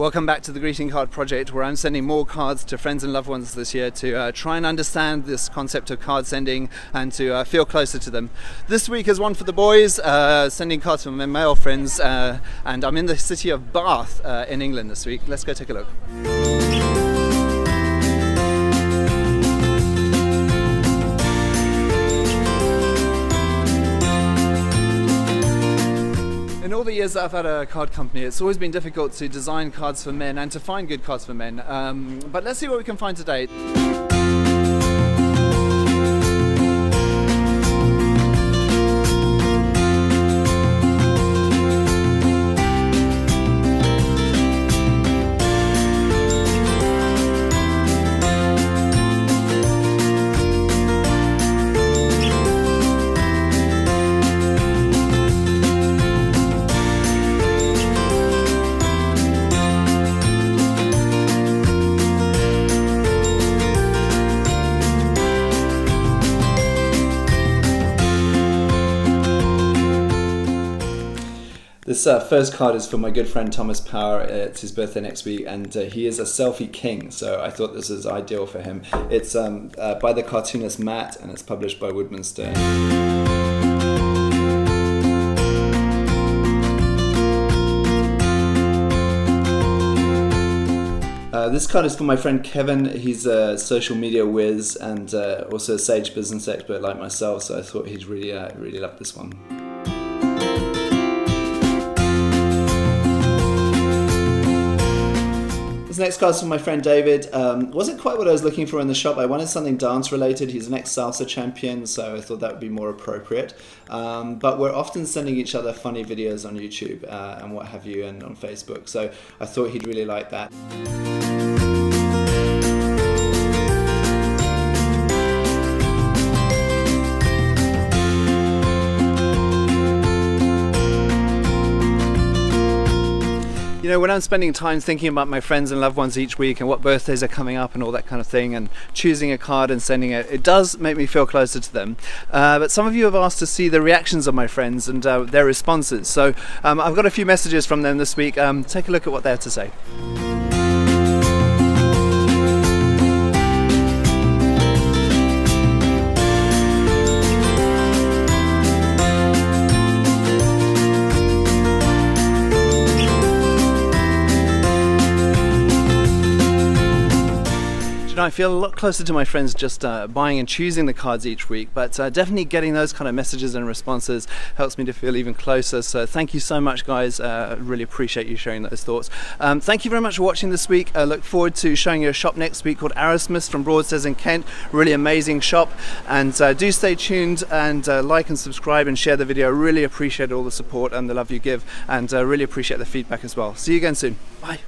Welcome back to the Greeting Card Project, where I'm sending more cards to friends and loved ones this year to uh, try and understand this concept of card sending and to uh, feel closer to them. This week is one for the boys, uh, sending cards to my male friends, uh, and I'm in the city of Bath uh, in England this week. Let's go take a look. In all the years that I've had a card company, it's always been difficult to design cards for men and to find good cards for men. Um, but let's see what we can find today. This uh, first card is for my good friend Thomas Power. It's his birthday next week, and uh, he is a selfie king, so I thought this is ideal for him. It's um, uh, by the cartoonist Matt, and it's published by Woodmansterne. Uh, this card is for my friend Kevin. He's a social media whiz and uh, also a sage business expert like myself, so I thought he'd really, uh, really love this one. Next card's from my friend David. Um, wasn't quite what I was looking for in the shop. I wanted something dance related. He's an ex salsa champion, so I thought that would be more appropriate. Um, but we're often sending each other funny videos on YouTube uh, and what have you, and on Facebook. So I thought he'd really like that. You know, when I'm spending time thinking about my friends and loved ones each week and what birthdays are coming up and all that kind of thing, and choosing a card and sending it, it does make me feel closer to them. Uh, but some of you have asked to see the reactions of my friends and uh, their responses. So um, I've got a few messages from them this week. Um, take a look at what they have to say. Know, I feel a lot closer to my friends just uh, buying and choosing the cards each week, but uh, definitely getting those kind of messages and responses helps me to feel even closer. So thank you so much, guys. Uh, really appreciate you sharing those thoughts. Um, thank you very much for watching this week. I look forward to showing you a shop next week called Arrowsmiths from Broadstairs in Kent. Really amazing shop. And uh, do stay tuned and uh, like and subscribe and share the video. Really appreciate all the support and the love you give, and uh, really appreciate the feedback as well. See you again soon. Bye.